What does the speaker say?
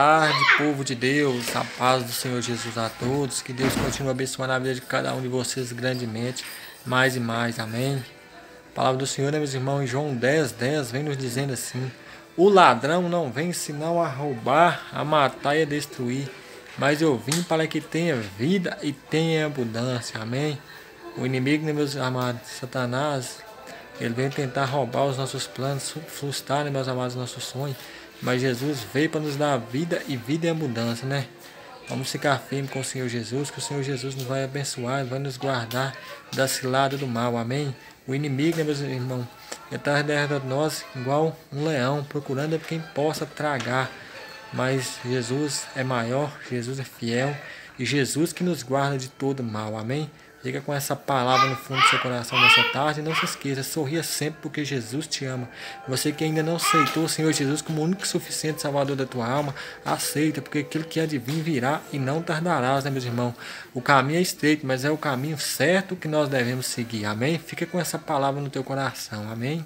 tarde, povo de Deus, a paz do Senhor Jesus a todos, que Deus continue abençoando a vida de cada um de vocês grandemente, mais e mais, amém. A palavra do Senhor, né, meus irmãos, em João 10, 10, vem nos dizendo assim: O ladrão não vem senão a roubar, a matar e a destruir, mas eu vim para que tenha vida e tenha abundância, amém. O inimigo, né, meus amados, Satanás, ele vem tentar roubar os nossos planos, frustrar, né, meus amados, nossos sonhos. Mas Jesus veio para nos dar vida e vida em abundância, né? Vamos ficar firme com o Senhor Jesus, que o Senhor Jesus nos vai abençoar, vai nos guardar da cilada do mal, amém? O inimigo, né, meus irmãos, está dentro de nós igual um leão, procurando quem possa tragar. Mas Jesus é maior, Jesus é fiel e Jesus que nos guarda de todo mal, amém? Fica com essa palavra no fundo do seu coração nessa tarde. E não se esqueça, sorria sempre porque Jesus te ama. Você que ainda não aceitou o Senhor Jesus como o único e suficiente Salvador da tua alma, aceita, porque aquilo que há de vir virá e não tardarás, né, meus irmãos? O caminho é estreito, mas é o caminho certo que nós devemos seguir. Amém? Fica com essa palavra no teu coração. Amém?